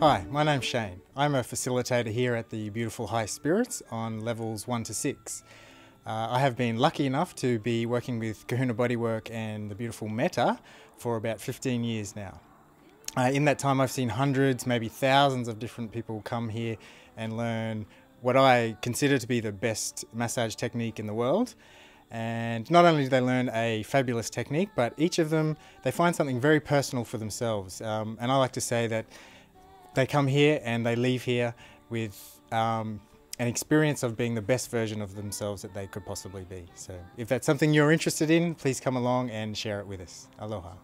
Hi, my name's Shayne. I'm a facilitator here at the beautiful High Spirits on levels 1 to 6. Uh, I have been lucky enough to be working with Kahuna Bodywork and the beautiful Mette for about 15 years now. Uh, in that time, I've seen hundreds, maybe thousands of different people come here and learn what I consider to be the best massage technique in the world. And not only do they learn a fabulous technique, but each of them, they find something very personal for themselves. Um, and I like to say that they come here and they leave here with um, an experience of being the best version of themselves that they could possibly be. So if that's something you're interested in, please come along and share it with us. Aloha.